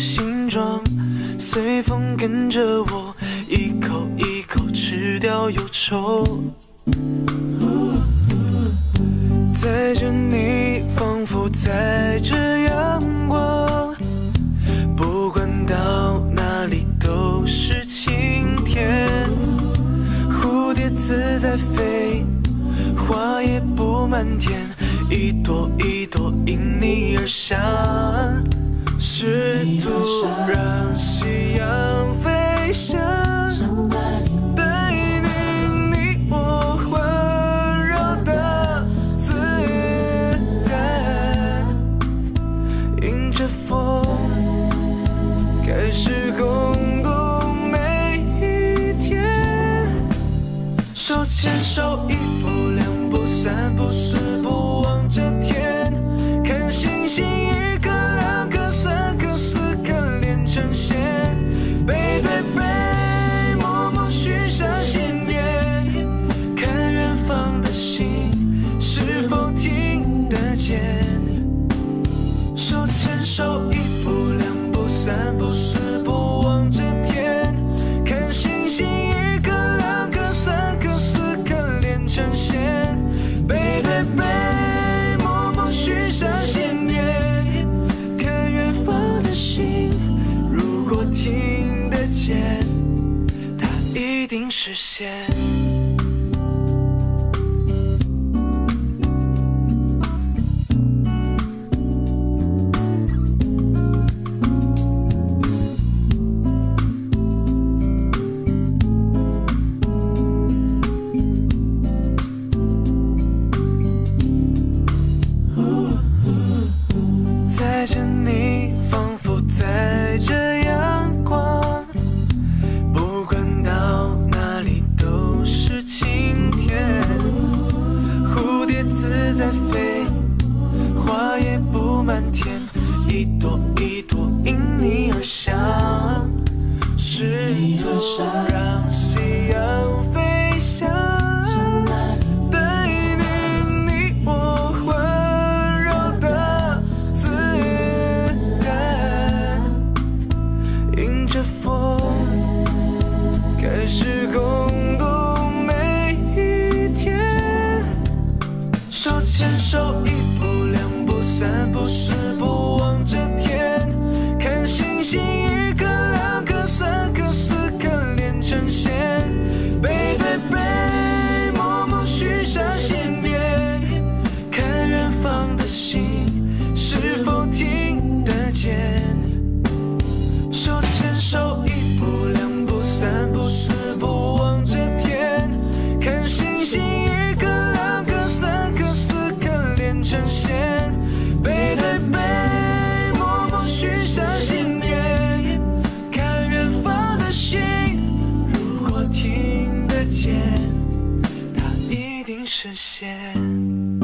形状随风跟着我一口一口吃掉忧愁。载着你仿佛载着阳光不管到哪里都是晴天。蝴蝶自在飞花也布满天一朵一朵因你而香试图让夕阳飞翔，带领你我环绕的自然，迎着风，开始共度每一天，手牵手。一定实现。再见你。好像是突让夕阳飞翔，带你你我环绕的自然，迎着风开始共度每一天，手牵手一步两步三步四。实现。